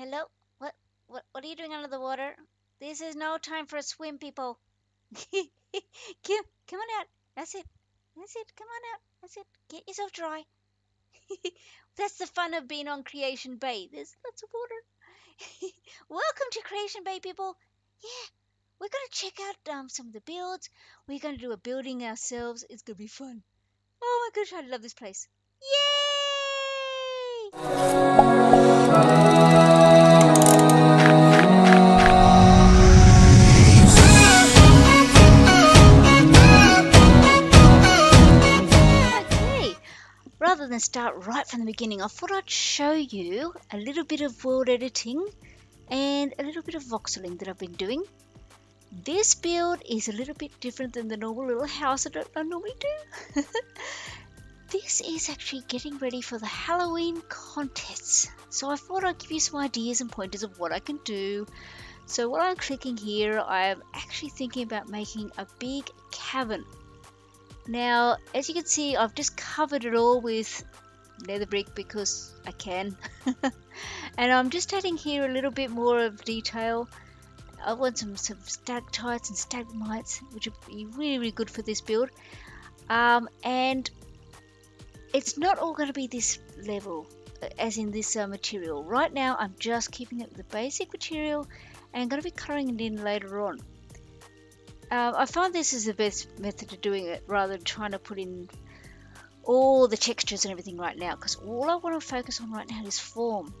Hello? What, what, what are you doing under the water? This is no time for a swim, people. come, come on out. That's it. That's it. Come on out. That's it. Get yourself dry. That's the fun of being on Creation Bay. There's lots of water. Welcome to Creation Bay, people. Yeah, we're going to check out um, some of the builds. We're going to do a building ourselves. It's going to be fun. Oh my gosh, I love this place. Yay! Start right from the beginning, I thought I'd show you a little bit of world editing and a little bit of voxeling that I've been doing. This build is a little bit different than the normal little house that I normally do. this is actually getting ready for the Halloween contests. So I thought I'd give you some ideas and pointers of what I can do. So while I'm clicking here, I'm actually thinking about making a big cavern now, as you can see, I've just covered it all with nether brick because I can. and I'm just adding here a little bit more of detail. I want some, some stalactites and stalagmites, which would be really, really good for this build. Um, and it's not all going to be this level, uh, as in this uh, material. Right now, I'm just keeping it the basic material and going to be colouring it in later on. Um, I find this is the best method of doing it rather than trying to put in all the textures and everything right now because all I want to focus on right now is form.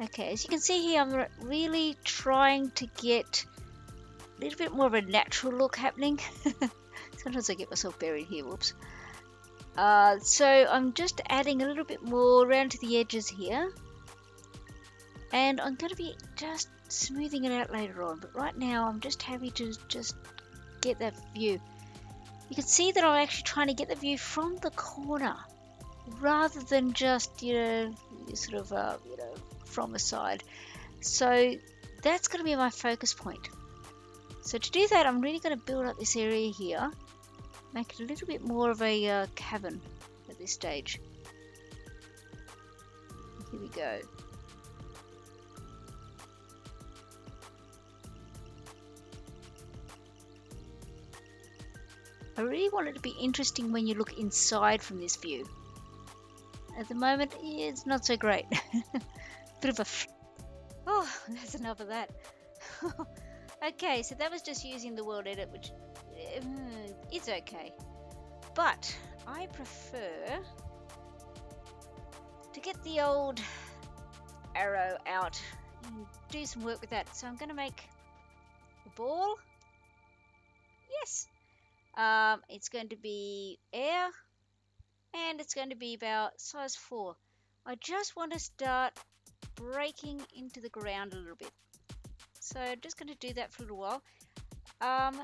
Okay, as you can see here, I'm really trying to get a little bit more of a natural look happening. Sometimes I get myself buried here, whoops. Uh, so I'm just adding a little bit more around to the edges here. And I'm going to be just smoothing it out later on but right now I'm just happy to just get that view you can see that I'm actually trying to get the view from the corner rather than just you know sort of uh, you know from the side. So that's going to be my focus point. So to do that I'm really going to build up this area here make it a little bit more of a uh, cavern at this stage. Here we go I really want it to be interesting when you look inside from this view. At the moment, it's not so great. Bit of a... Oh, that's enough of that. okay, so that was just using the world edit, which... Um, okay. But, I prefer to get the old arrow out and do some work with that. So I'm going to make a ball. Yes, um, it's going to be air and it's going to be about size 4. I just want to start breaking into the ground a little bit. So I'm just going to do that for a little while. Um,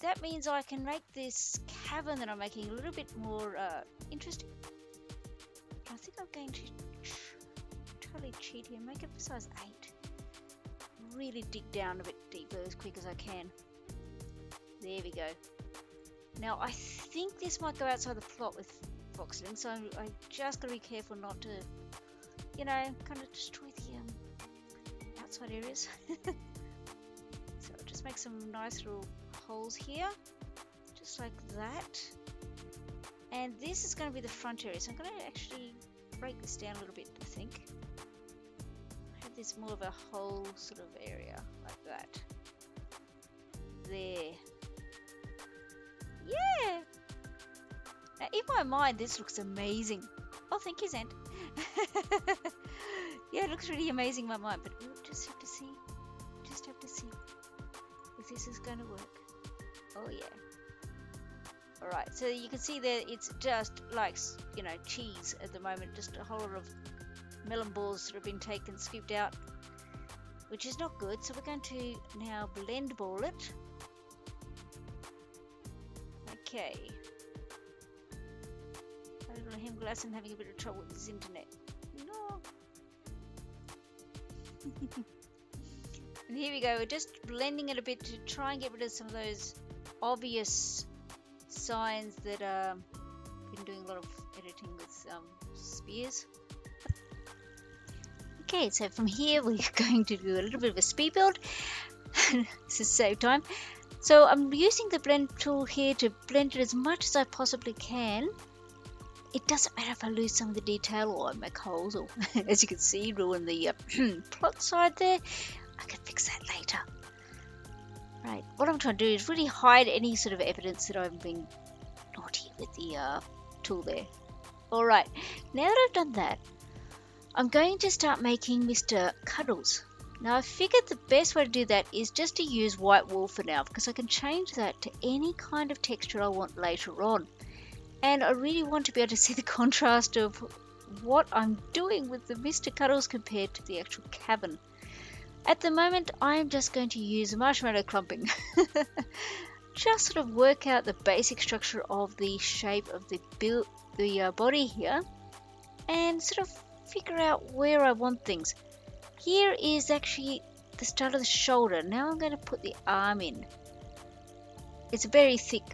that means I can make this cavern that I'm making a little bit more uh, interesting. I think I'm going to totally cheat here, make it for size 8. Really dig down a bit deeper as quick as I can. There we go. Now I think this might go outside the plot with voxeling, so I, I just gotta be careful not to, you know, kind of destroy the um, outside areas. so I'll just make some nice little holes here, just like that. And this is going to be the front area, so I'm going to actually break this down a little bit, I think. I Have this more of a whole sort of area, my mind, this looks amazing. Oh, thank you, Zend. yeah, it looks really amazing in my mind, but we'll just have to see. Just have to see if this is going to work. Oh, yeah. Alright, so you can see that it's just like, you know, cheese at the moment. Just a whole lot of melon balls that have been taken, scooped out, which is not good. So we're going to now blend ball it. Okay. I him glass and having a bit of trouble with his internet. No. and here we go. We're just blending it a bit to try and get rid of some of those obvious signs that um, been doing a lot of editing with um, spears. Okay, so from here we're going to do a little bit of a speed build. this is save time. So I'm using the blend tool here to blend it as much as I possibly can. It doesn't matter if I lose some of the detail or I make holes or as you can see ruin the uh, plot side there. I can fix that later. Right, what I'm trying to do is really hide any sort of evidence that I've been naughty with the uh, tool there. Alright, now that I've done that, I'm going to start making Mr. Cuddles. Now I figured the best way to do that is just to use white wool for now because I can change that to any kind of texture I want later on. And I really want to be able to see the contrast of what I'm doing with the Mr. Cuddles compared to the actual cabin. At the moment I'm just going to use marshmallow clumping. just sort of work out the basic structure of the shape of the build, the uh, body here and sort of figure out where I want things. Here is actually the start of the shoulder. Now I'm going to put the arm in. It's a very thick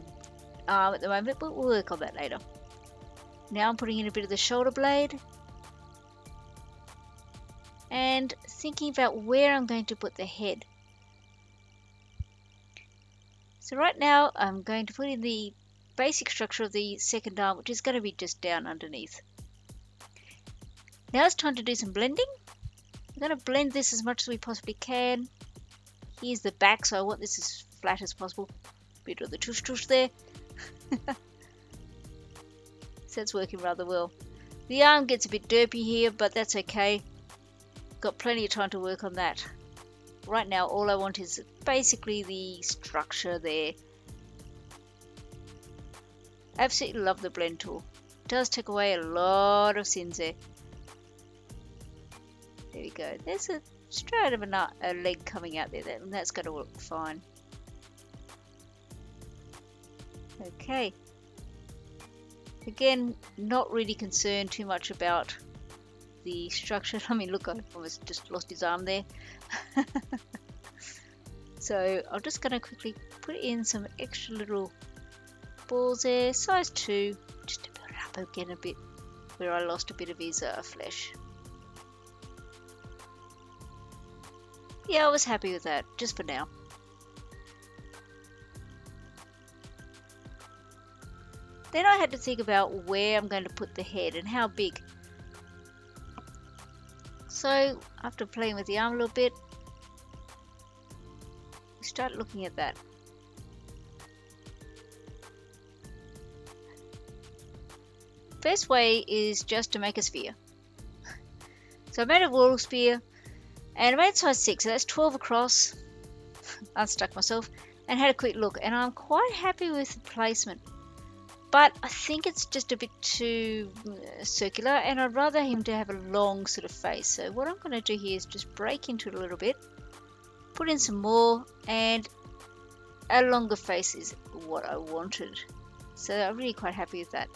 Ah, arm at the moment, but we'll work on that later. Now I'm putting in a bit of the shoulder blade. And thinking about where I'm going to put the head. So right now I'm going to put in the basic structure of the second arm, which is going to be just down underneath. Now it's time to do some blending. We're going to blend this as much as we possibly can. Here's the back, so I want this as flat as possible. Bit of the tush tush there. so it's working rather well. The arm gets a bit derpy here, but that's okay. Got plenty of time to work on that. Right now, all I want is basically the structure there. Absolutely love the blend tool. It does take away a lot of sins there. There we go. There's a straight of a, a leg coming out there, and that's going to look fine. Okay. Again, not really concerned too much about the structure. I mean, look, I almost just lost his arm there. so I'm just going to quickly put in some extra little balls there, size 2, just to build it up again a bit, where I lost a bit of his uh, flesh. Yeah, I was happy with that, just for now. Then I had to think about where I'm going to put the head and how big. So, after playing with the arm a little bit, start looking at that. Best way is just to make a sphere. So I made a wall sphere, and I made size 6, so that's 12 across. Unstuck myself and had a quick look, and I'm quite happy with the placement. But I think it's just a bit too uh, circular, and I'd rather him to have a long sort of face. So what I'm going to do here is just break into it a little bit, put in some more, and a longer face is what I wanted. So I'm really quite happy with that.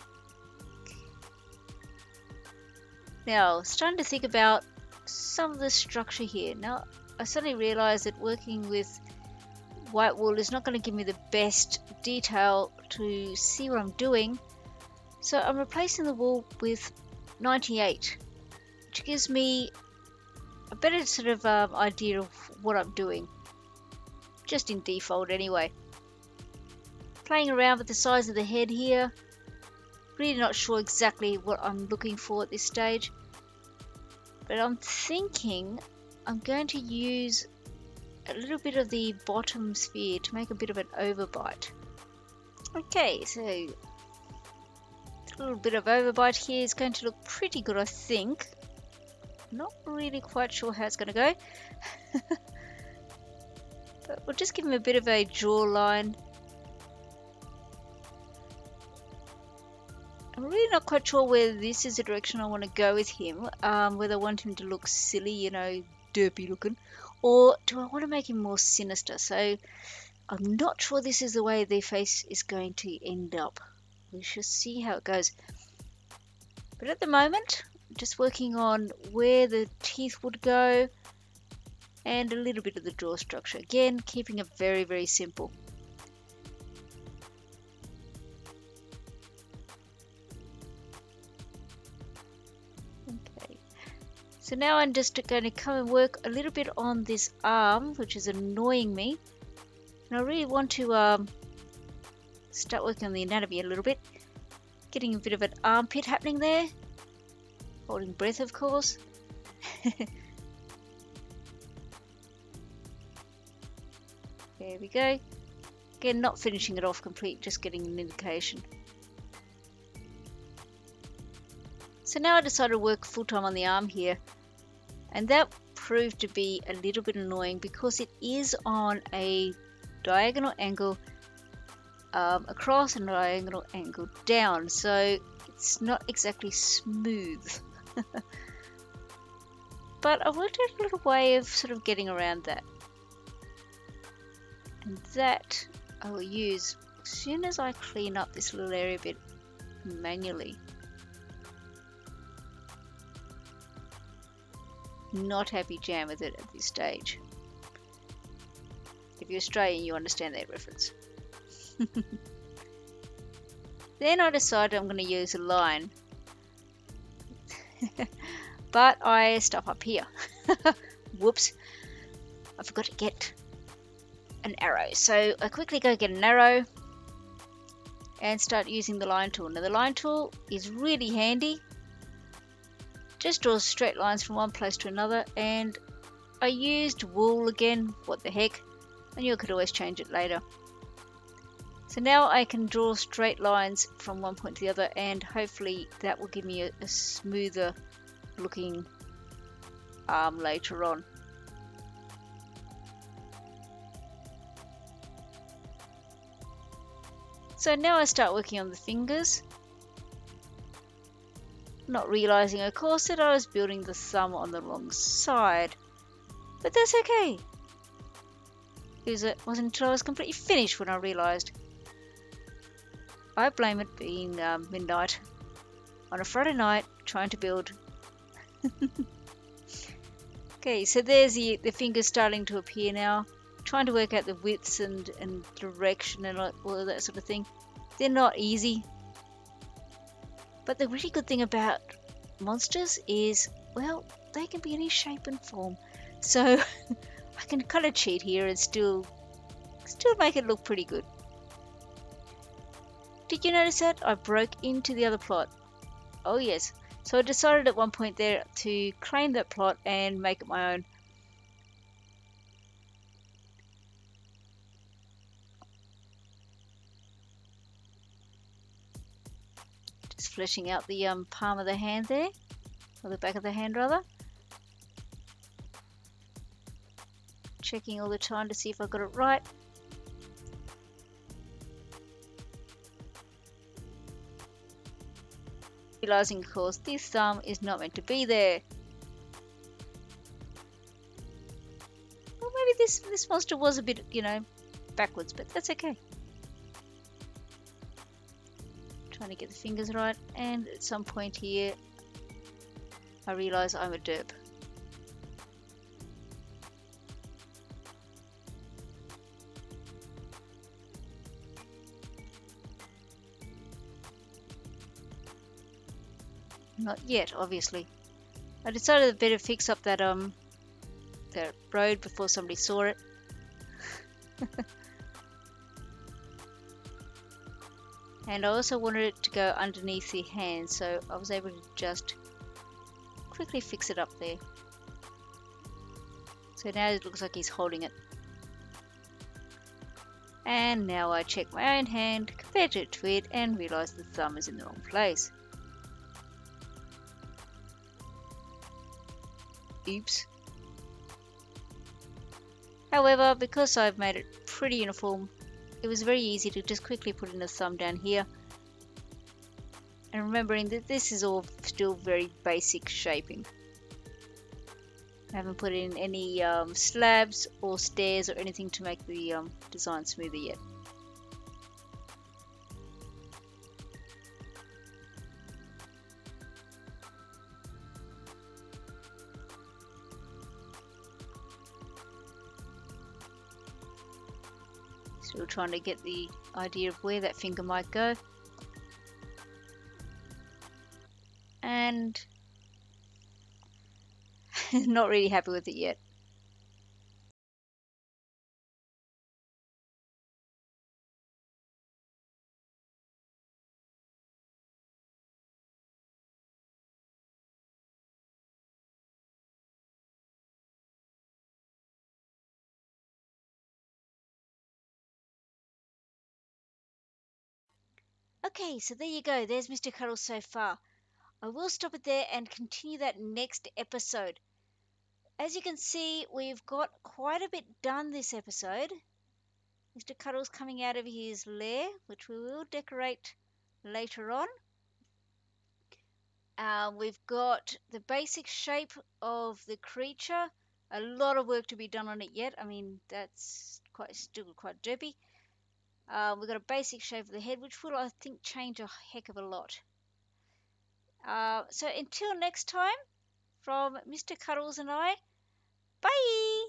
Now, starting to think about some of the structure here. Now, I suddenly realized that working with white wool is not going to give me the best detail to see what I'm doing. So I'm replacing the wall with 98, which gives me a better sort of um, idea of what I'm doing. Just in default anyway. Playing around with the size of the head here. Really not sure exactly what I'm looking for at this stage. But I'm thinking I'm going to use a little bit of the bottom sphere to make a bit of an overbite. Okay, so a little bit of overbite here is going to look pretty good, I think. Not really quite sure how it's going to go. but we'll just give him a bit of a jawline I'm really not quite sure whether this is the direction I want to go with him. Um, whether I want him to look silly, you know, derpy looking, or do I want to make him more sinister? So I'm not sure this is the way their face is going to end up. We shall see how it goes. But at the moment, just working on where the teeth would go and a little bit of the jaw structure. Again, keeping it very, very simple. Okay. So now I'm just going to come and work a little bit on this arm, which is annoying me. And I really want to um, start working on the anatomy a little bit. Getting a bit of an armpit happening there. Holding breath, of course. there we go. Again, not finishing it off complete, just getting an indication. So now I decided to work full time on the arm here. And that proved to be a little bit annoying because it is on a diagonal angle um, across and diagonal angle down. So it's not exactly smooth. but I've worked out a little way of sort of getting around that. And that I will use as soon as I clean up this little area a bit manually. Not happy jam with it at this stage. If you're Australian, you understand that reference. then I decided I'm going to use a line. but I stop up here. Whoops. I forgot to get an arrow. So I quickly go get an arrow and start using the line tool. Now the line tool is really handy just draws straight lines from one place to another and I used wool again, what the heck, and you could always change it later. So now I can draw straight lines from one point to the other and hopefully that will give me a, a smoother looking arm later on. So now I start working on the fingers not realizing of course that I was building the thumb on the wrong side. But that's okay. It wasn't until I was completely finished when I realized. I blame it being um, midnight on a Friday night trying to build. okay, so there's the, the fingers starting to appear now. Trying to work out the widths and, and direction and all that sort of thing. They're not easy. But the really good thing about monsters is, well, they can be any shape and form. So I can of cheat here and still, still make it look pretty good. Did you notice that? I broke into the other plot. Oh yes. So I decided at one point there to claim that plot and make it my own. Just fleshing out the um, palm of the hand there, or the back of the hand rather. Checking all the time to see if I got it right. Realizing of course this thumb is not meant to be there. Well maybe this, this monster was a bit, you know, backwards, but that's okay. trying to get the fingers right and at some point here I realise I'm a derp. Not yet, obviously. I decided I'd better fix up that um that road before somebody saw it. and I also wanted it to go underneath the hand so I was able to just quickly fix it up there so now it looks like he's holding it and now I check my own hand compared it to it and realize the thumb is in the wrong place oops. However because I've made it pretty uniform it was very easy to just quickly put in a thumb down here. And remembering that this is all still very basic shaping. I haven't put in any um, slabs or stairs or anything to make the um, design smoother yet Still trying to get the idea of where that finger might go. And not really happy with it yet. Okay, so there you go. There's Mr. Cuddles so far. I will stop it there and continue that next episode. As you can see, we've got quite a bit done this episode. Mr. Cuddles coming out of his lair, which we will decorate later on. Uh, we've got the basic shape of the creature. A lot of work to be done on it yet. I mean, that's quite still quite derpy. Um, we've got a basic shape of the head, which will, I think, change a heck of a lot. Uh, so until next time, from Mr. Cuddles and I, bye!